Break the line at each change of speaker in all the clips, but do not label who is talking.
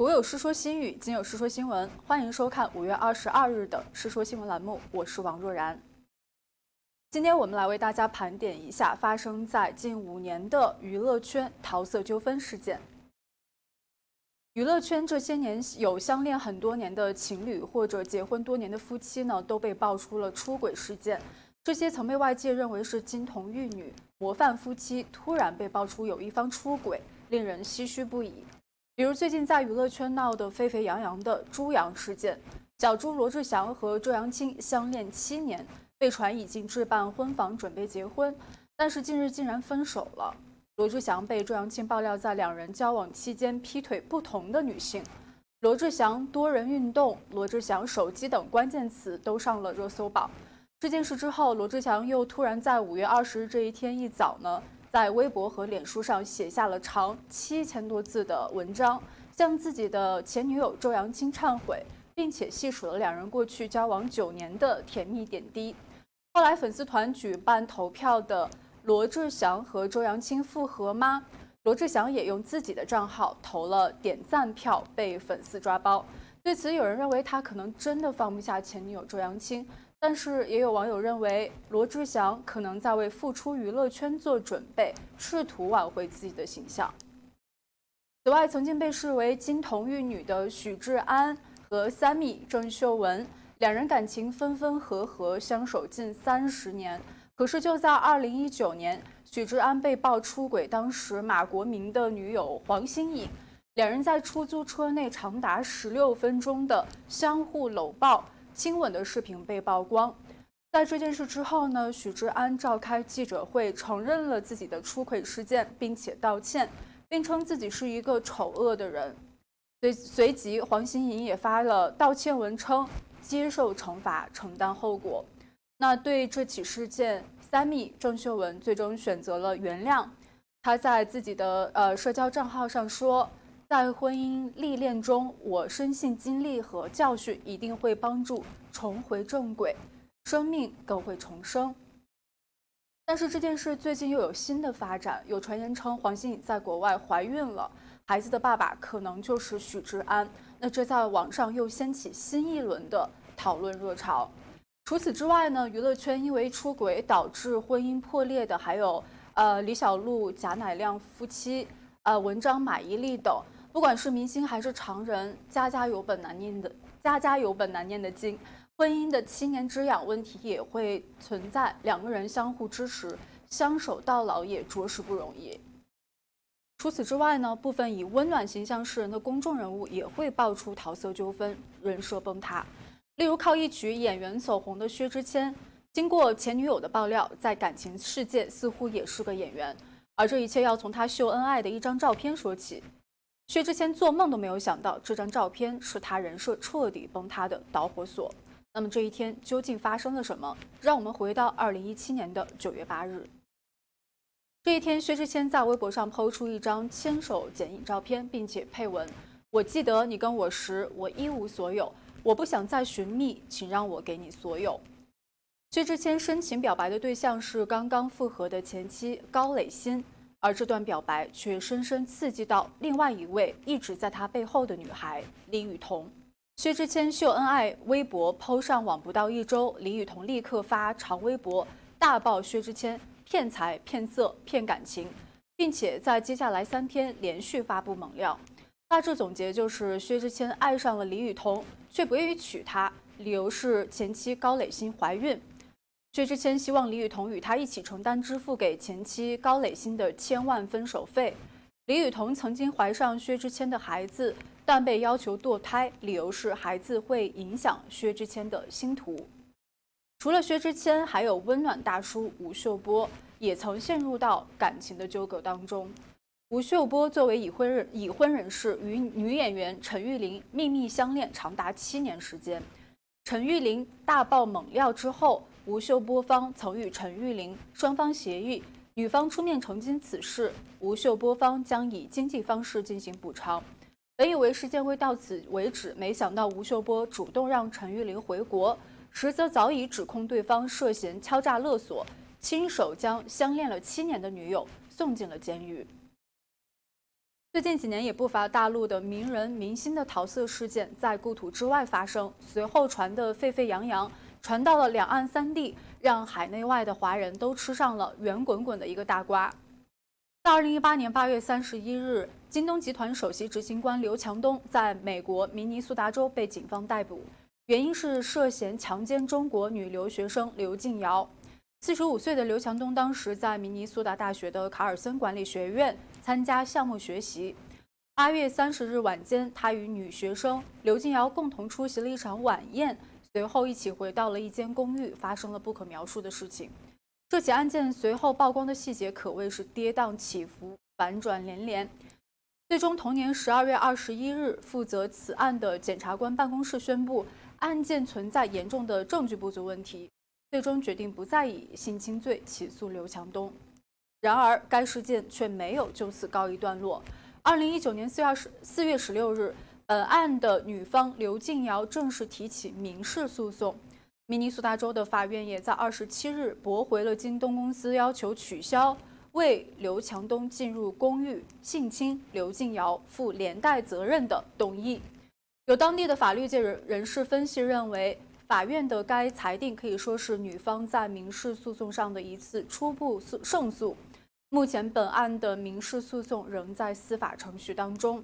古有《世说新语》，今有《世说新闻》，欢迎收看五月二十二日的《世说新闻》栏目，我是王若然。今天我们来为大家盘点一下发生在近五年的娱乐圈桃色纠纷事件。娱乐圈这些年有相恋很多年的情侣或者结婚多年的夫妻呢，都被爆出了出轨事件。这些曾被外界认为是金童玉女、模范夫妻，突然被爆出有一方出轨，令人唏嘘不已。比如最近在娱乐圈闹得沸沸扬扬的朱杨事件，小猪罗志祥和周扬青相恋七年，被传已经置办婚房准备结婚，但是近日竟然分手了。罗志祥被周扬青爆料在两人交往期间劈腿不同的女性，罗志祥多人运动、罗志祥手机等关键词都上了热搜榜。这件事之后，罗志祥又突然在五月二十日这一天一早呢。在微博和脸书上写下了长七千多字的文章，向自己的前女友周扬青忏悔，并且细数了两人过去交往九年的甜蜜点滴。后来粉丝团举办投票的罗志祥和周扬青复合吗？罗志祥也用自己的账号投了点赞票，被粉丝抓包。对此，有人认为他可能真的放不下前女友周扬青。但是也有网友认为，罗志祥可能在为复出娱乐圈做准备，试图挽回自己的形象。此外，曾经被视为金童玉女的许志安和三米郑秀文，两人感情分分合合，相守近三十年。可是就在二零一九年，许志安被曝出轨当时马国明的女友黄心颖，两人在出租车内长达十六分钟的相互搂抱。亲吻的视频被曝光，在这件事之后呢，许志安召开记者会，承认了自己的出轨事件，并且道歉，并称自己是一个丑恶的人。随随即，黄心颖也发了道歉文，称接受惩罚，承担后果。那对这起事件，三米郑秀文最终选择了原谅。她在自己的呃社交账号上说。在婚姻历练中，我深信经历和教训一定会帮助重回正轨，生命更会重生。但是这件事最近又有新的发展，有传言称黄心颖在国外怀孕了，孩子的爸爸可能就是许志安。那这在网上又掀起新一轮的讨论热潮。除此之外呢，娱乐圈因为出轨导致婚姻破裂的还有呃李小璐、贾乃亮夫妻，呃文章、马伊琍等。不管是明星还是常人，家家有本难念的家家有本难念的经，婚姻的七年之痒问题也会存在，两个人相互支持，相守到老也着实不容易。除此之外呢，部分以温暖形象示人的公众人物也会爆出桃色纠纷、人设崩塌。例如靠一曲演员走红的薛之谦，经过前女友的爆料，在感情世界似乎也是个演员，而这一切要从他秀恩爱的一张照片说起。薛之谦做梦都没有想到，这张照片是他人设彻底崩塌的导火索。那么这一天究竟发生了什么？让我们回到二零一七年的九月八日。这一天，薛之谦在微博上抛出一张牵手剪影照片，并且配文：“我记得你跟我时，我一无所有，我不想再寻觅，请让我给你所有。”薛之谦深情表白的对象是刚刚复合的前妻高磊鑫。而这段表白却深深刺激到另外一位一直在他背后的女孩李雨桐。薛之谦秀恩爱，微博抛上网不到一周，李雨桐立刻发长微博大爆薛之谦骗财骗色骗感情，并且在接下来三天连续发布猛料。大致总结就是薛之谦爱上了李雨桐，却不愿意娶她，理由是前妻高磊鑫怀孕。薛之谦希望李雨桐与他一起承担支付给前妻高磊鑫的千万分手费。李雨桐曾经怀上薛之谦的孩子，但被要求堕胎，理由是孩子会影响薛之谦的星途。除了薛之谦，还有温暖大叔吴秀波也曾陷入到感情的纠葛当中。吴秀波作为已婚人已婚人士，与女演员陈玉玲秘密相恋长达七年时间。陈玉玲大爆猛料之后。吴秀波方曾与陈玉玲双方协议，女方出面澄清此事，吴秀波方将以经济方式进行补偿。本以为事件会到此为止，没想到吴秀波主动让陈玉玲回国，实则早已指控对方涉嫌敲诈勒索，亲手将相恋了七年的女友送进了监狱。最近几年也不乏大陆的名人明星的桃色事件在故土之外发生，随后传得沸沸扬扬，传到了两岸三地，让海内外的华人都吃上了圆滚滚的一个大瓜。在二零一八年八月三十一日，京东集团首席执行官刘强东在美国明尼苏达州被警方逮捕，原因是涉嫌强奸中国女留学生刘静瑶。四十五岁的刘强东当时在明尼苏达大学的卡尔森管理学院参加项目学习。八月三十日晚间，他与女学生刘静瑶共同出席了一场晚宴，随后一起回到了一间公寓，发生了不可描述的事情。这起案件随后曝光的细节可谓是跌宕起伏、反转连连。最终，同年十二月二十一日，负责此案的检察官办公室宣布，案件存在严重的证据不足问题，最终决定不再以性侵罪起诉刘强东。然而，该事件却没有就此告一段落。二零一九年四月二十四月十六日，本案的女方刘静瑶正式提起民事诉讼。明尼苏达州的法院也在二十七日驳回了京东公司要求取消为刘强东进入公寓性侵刘静瑶负连带责任的动议。有当地的法律界人人士分析认为，法院的该裁定可以说是女方在民事诉讼上的一次初步诉胜诉。目前，本案的民事诉讼仍在司法程序当中。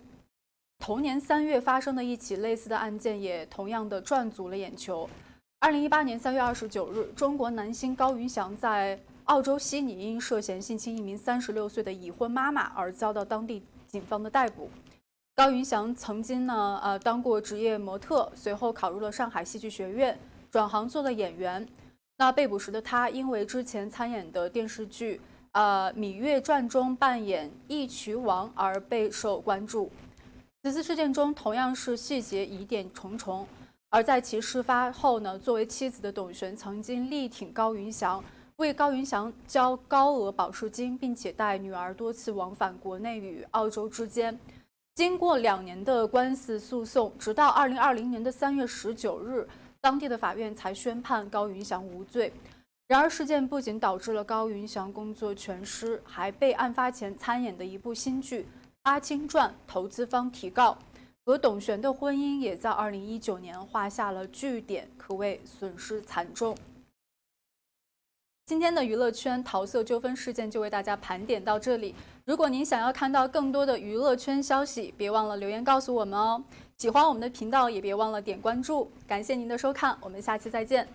同年三月发生的一起类似的案件，也同样的赚足了眼球。二零一八年三月二十九日，中国男星高云翔在澳洲悉尼因涉嫌性侵一名三十六岁的已婚妈妈而遭到当地警方的逮捕。高云翔曾经呢，呃，当过职业模特，随后考入了上海戏剧学院，转行做了演员。那被捕时的他，因为之前参演的电视剧《呃芈月传》中扮演义渠王而备受关注。此次事件中，同样是细节疑点重重。而在其事发后呢，作为妻子的董璇曾经力挺高云翔，为高云翔交高额保释金，并且带女儿多次往返国内与澳洲之间。经过两年的官司诉讼，直到二零二零年的三月十九日，当地的法院才宣判高云翔无罪。然而，事件不仅导致了高云翔工作全失，还被案发前参演的一部新剧《阿青传》投资方提告。和董璇的婚姻也在二零一九年画下了句点，可谓损失惨重。今天的娱乐圈桃色纠纷事件就为大家盘点到这里。如果您想要看到更多的娱乐圈消息，别忘了留言告诉我们哦。喜欢我们的频道，也别忘了点关注。感谢您的收看，我们下期再见。